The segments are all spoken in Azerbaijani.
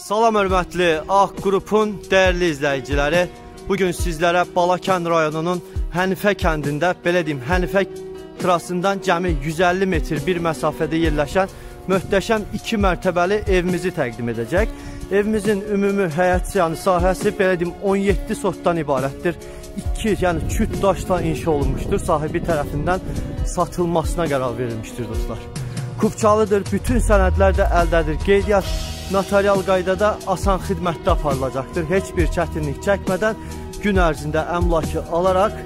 Salam hörmətli Ağ qrupun dəyərli izləyiciləri. Bu gün sizlərə Balakən rayonunun Hənifə kəndində, belə deyim, Hənifə trasından cəmi 150 metr bir məsafədə yerləşən möhtəşəm 2 mərtəbəli evimizi təqdim edəcək. Evimizin ümumi həyətyanı sahəsi belə deyim 17 sotdan ibarətdir. 2, yəni küt daşla inşa olunmuşdur. Sahibi tərəfindən satılmasına qərar verilmişdir dostlar. Kupçalıdır, bütün sənədlər də əldədir. Qeydiyyat notarial qaydada asan xidmətdə aparılacaqdır. Heç bir çətinlik çəkmədən gün ərzində əmlakı alaraq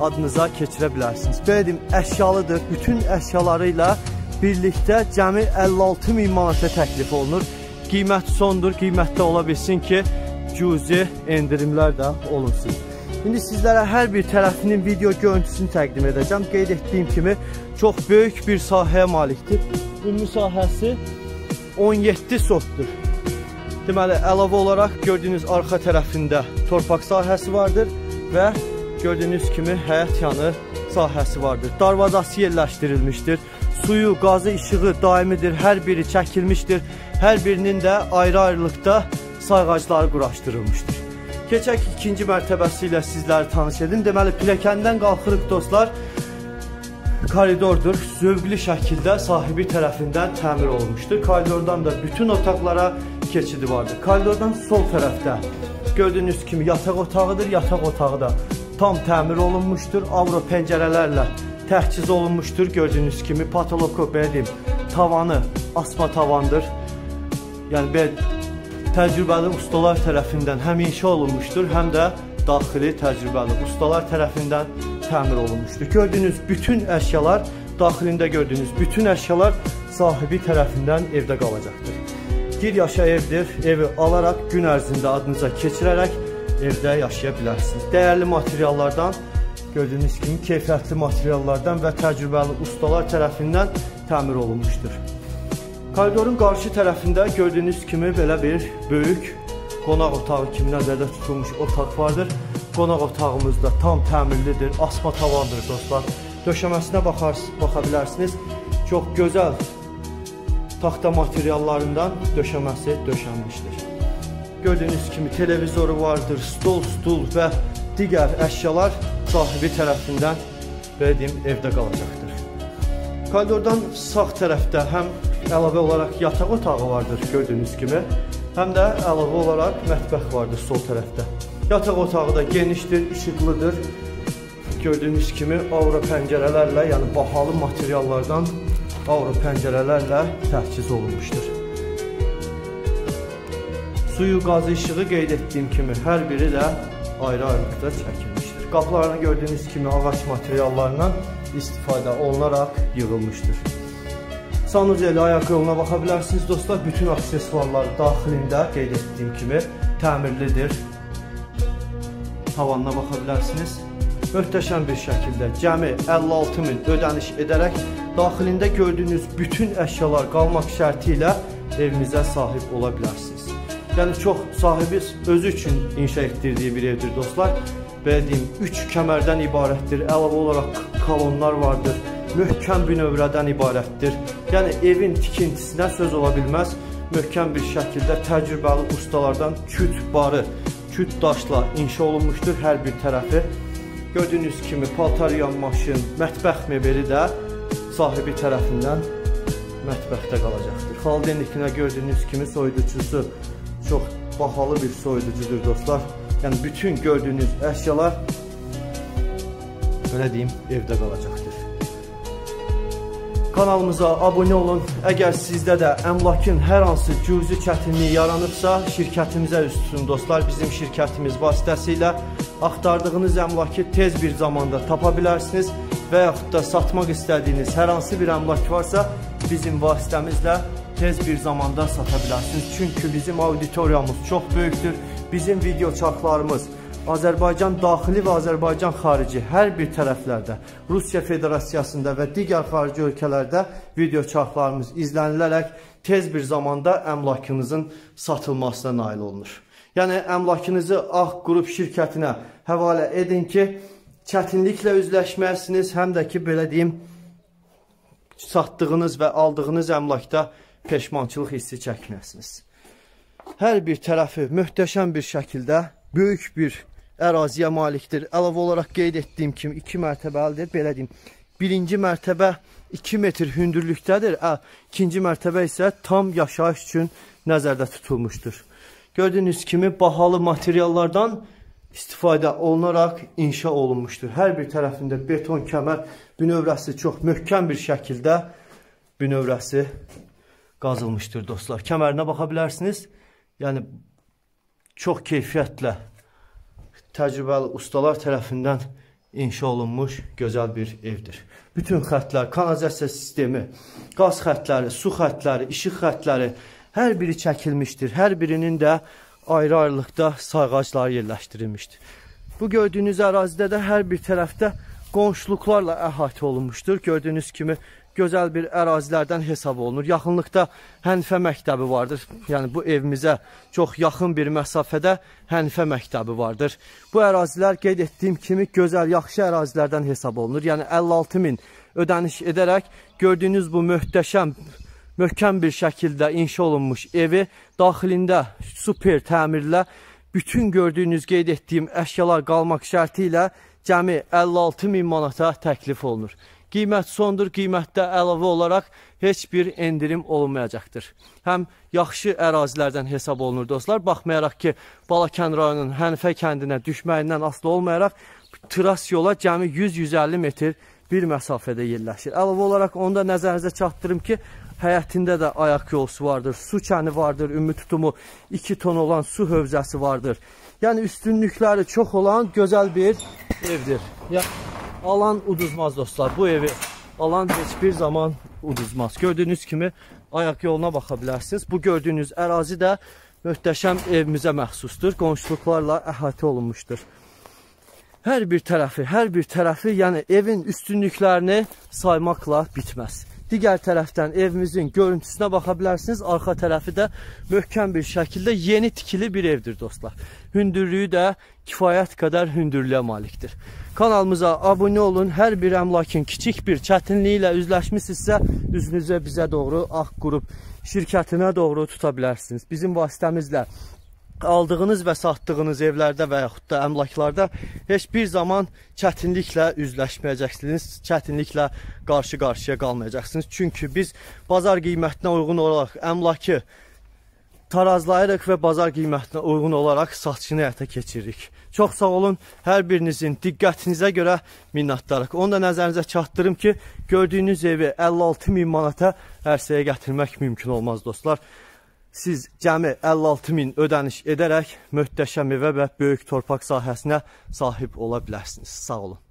adınıza keçirə bilərsiniz. Belə deyim, əşyalıdır. Bütün əşyaları ilə birlikdə cəmi 56 min manata təklif olunur. Qiymət sondur, qiymətdə ola bilsin ki, cüzi endirimlər də olunsun. İndi sizlərə hər bir tərəfinin video görüntüsünü təqdim edəcəm. Qeyd etdiyim kimi çox böyük bir sahəyə malikdir. Ümumi sahəsi 17 sotdur. Deməli, əlavə olaraq gördüyünüz arxa tərəfində torpaq sahəsi vardır və gördüyünüz kimi həyət yanı sahəsi vardır. Darvazası yerləşdirilmişdir. Suyu, qazı, işığı daimidir. Hər biri çəkilmişdir. Hər birinin də ayrı-ayrılıqda sayğacları quraşdırılmışdır. Keçək ikinci mərtəbəsi ilə sizləri tanış edim. Deməli, piləkəndən qalxırıq dostlar koridordur. Zövqlü şəkildə sahibi tərəfindən təmir olunmuşdur. Koridordan da bütün otaqlara keçidi vardır. Koridordan sol tərəfdə gördüyünüz kimi yataq otağıdır. Yataq otağı da tam təmir olunmuşdur. Avro pəncərələrlə təhciz olunmuşdur. Gördüyünüz kimi patoloku belə deyim, tavanı asma tavandır. Yəni belə təcrübəli ustalar tərəfindən həm inşa olunmuşdur, həm də daxili təcrübəli ustalar tərəfindən təmir olunmuşdur. Gördüyünüz bütün əşyalar, daxilində gördüyünüz bütün əşyalar sahibi tərəfindən evdə qalacaqdır. Bir yaşa evdir, evi alaraq gün ərzində adınıza keçirərək evdə yaşaya bilərsiniz. Dəyərli materiallardan, gördüyünüz kimi keyfiyyətli materiallardan və təcrübəli ustalar tərəfindən təmir olunmuşdur. Koridorun qarşı tərəfində gördüyünüz kimi belə bir böyük qonaq otağı kimi nəzərdə tutulmuş otaq vardır. Qonaq otağımız da tam təmirlidir, asma tavandır dostlar. Döşəməsinə baxar, baxa bilərsiniz. Çox gözəl taxta materiallarından döşəməsi döşənmişdir. Gördüyünüz kimi televizoru vardır, stol, stul və digər əşyalar sahibi tərəfindən belə deyim, evdə qalacaqdır. Koridordan sağ tərəfdə həm əlavə olaraq yataq otağı vardır gördüyünüz kimi, həm də əlavə olaraq mətbəx vardır sol tərəfdə. Yataq otağı da genişdir, işıqlıdır. Gördüyünüz kimi avro pəncərələrlə, yəni bahalı materiallardan avro pəncərələrlə təhciz olunmuşdur. Suyu, qazı, işığı qeyd etdiyim kimi hər biri də ayrı-ayrılıqda çəkilmişdir. Qapılarını gördüyünüz kimi ağac materiallarından istifadə olunaraq yığılmışdır. Sanuceli ayaq yoluna baxa bilərsiniz dostlar. Bütün aksesuarlar daxilində qeyd etdiyim kimi təmirlidir tavanına baxa bilərsiniz. Möhtəşəm bir şəkildə cəmi 56 min ödəniş edərək daxilində gördüyünüz bütün əşyalar qalmaq şərti ilə evimizə sahib ola bilərsiniz. Yəni çox sahibi özü üçün inşa etdirdiyi bir evdir dostlar. Belə deyim, 3 kəmərdən ibarətdir. Əlavə olaraq kolonlar vardır. Möhkəm bir növrədən ibarətdir. Yəni evin tikintisinə söz ola bilməz. Möhkəm bir şəkildə təcrübəli ustalardan küt barı küt daşla inşa olunmuşdur hər bir tərəfi. Gördüyünüz kimi paltar yan maşın, mətbəx mebeli də sahibi tərəfindən mətbəxdə qalacaqdır. Xaldenlikinə gördüyünüz kimi soyuducusu çox bahalı bir soyuducudur dostlar. Yəni bütün gördüyünüz əşyalar belə deyim, evdə qalacaqdır. Kanalımıza abunə olun. Əgər sizdə də əmlakın hər hansı cüzi çətinliyi yaranıbsa, şirkətimizə üst tutun dostlar. Bizim şirkətimiz vasitəsilə axtardığınız əmlakı tez bir zamanda tapa bilərsiniz və yaxud da satmaq istədiyiniz hər hansı bir əmlak varsa, bizim vasitəmizlə tez bir zamanda sata bilərsiniz. Çünki bizim auditoriyamız çox böyükdür. Bizim video çarxlarımız Azərbaycan daxili və Azərbaycan xarici hər bir tərəflərdə, Rusiya Federasiyasında və digər xarici ölkələrdə video çarxlarımız izlənilərək tez bir zamanda əmlakınızın satılmasına nail olunur. Yəni, əmlakınızı Ağ Qrup şirkətinə həvalə edin ki, çətinliklə üzləşməyəsiniz, həm də ki, belə deyim, satdığınız və aldığınız əmlakda peşmançılıq hissi çəkməyəsiniz. Hər bir tərəfi möhtəşəm bir şəkildə böyük bir əraziyə malikdir. Əlavə olaraq qeyd etdiyim kimi 2 mərtəbəlidir. Belə deyim, birinci mərtəbə 2 metr hündürlükdədir. Ə, ikinci mərtəbə isə tam yaşayış üçün nəzərdə tutulmuşdur. Gördüyünüz kimi bahalı materiallardan istifadə olunaraq inşa olunmuşdur. Hər bir tərəfində beton kəmər bünövrəsi çox möhkəm bir şəkildə bünövrəsi qazılmışdır dostlar. Kəmərinə baxa bilərsiniz. Yəni çox keyfiyyətlə təcrübəli ustalar tərəfindən inşa olunmuş gözəl bir evdir. Bütün xəttlər, kanalizasiya sistemi, qaz xəttləri, su xəttləri, işıq xəttləri hər biri çəkilmişdir. Hər birinin də ayrı-ayrılıqda sayğacları yerləşdirilmişdir. Bu gördüyünüz ərazidə də hər bir tərəfdə qonşuluqlarla əhatə olunmuşdur. Gördüyünüz kimi gözəl bir ərazilərdən hesab olunur. Yaxınlıqda Hənifə məktəbi vardır. Yəni bu evimizə çox yaxın bir məsafədə Hənifə məktəbi vardır. Bu ərazilər qeyd etdiyim kimi gözəl, yaxşı ərazilərdən hesab olunur. Yəni 56 min ödəniş edərək gördüyünüz bu möhtəşəm möhkəm bir şəkildə inşa olunmuş evi daxilində super təmirlə bütün gördüyünüz qeyd etdiyim əşyalar qalmaq şərti ilə cəmi 56 min manata təklif olunur. Qiymət sondur, qiymətdə əlavə olaraq heç bir endirim olunmayacaqdır. Həm yaxşı ərazilərdən hesab olunur dostlar, baxmayaraq ki, Balakən rayonunun Hənifə kəndinə düşməyindən asılı olmayaraq tras yola cəmi 100-150 metr bir məsafədə yerləşir. Əlavə olaraq onda nəzərinizə çatdırım ki, həyətində də ayaq yolsu vardır, su kəni vardır, ümumi tutumu 2 ton olan su hövzəsi vardır. Yəni üstünlükləri çox olan gözəl bir evdir. Yəni alan uduzmaz dostlar. Bu evi alan heç bir zaman uduzmaz. Gördüyünüz kimi ayaq yoluna baxa bilərsiniz. Bu gördüyünüz ərazi də möhtəşəm evimizə məxsusdur. Qonşuluqlarla əhatə olunmuşdur. Hər bir tərəfi, hər bir tərəfi, yəni evin üstünlüklərini saymaqla bitməz. Digər tərəfdən evimizin görüntüsünə baxa bilərsiniz. Arxa tərəfi də möhkəm bir şəkildə yeni tikili bir evdir dostlar. Hündürlüyü də kifayət qədər hündürlüyə malikdir. Kanalımıza abunə olun. Hər bir əmlakın kiçik bir çətinliyi ilə üzləşmisinizsə, üzünüzə bizə doğru Ağ Qrup şirkətinə doğru tuta bilərsiniz. Bizim vasitəmizlə aldığınız və satdığınız evlərdə və yaxud da əmlaklarda heç bir zaman çətinliklə üzləşməyəcəksiniz, çətinliklə qarşı-qarşıya qalmayacaqsınız. Çünki biz bazar qiymətinə uyğun olaraq əmlakı tarazlayırıq və bazar qiymətinə uyğun olaraq satışını həyata keçiririk. Çox sağ olun. Hər birinizin diqqətinizə görə minnətdarıq. Onu da nəzərinizə çatdırım ki, gördüyünüz evi 56 min manata ərsəyə gətirmək mümkün olmaz dostlar. Siz cəmi 56 min ödəniş edərək möhtəşəm evə və böyük torpaq sahəsinə sahib ola bilərsiniz. Sağ olun.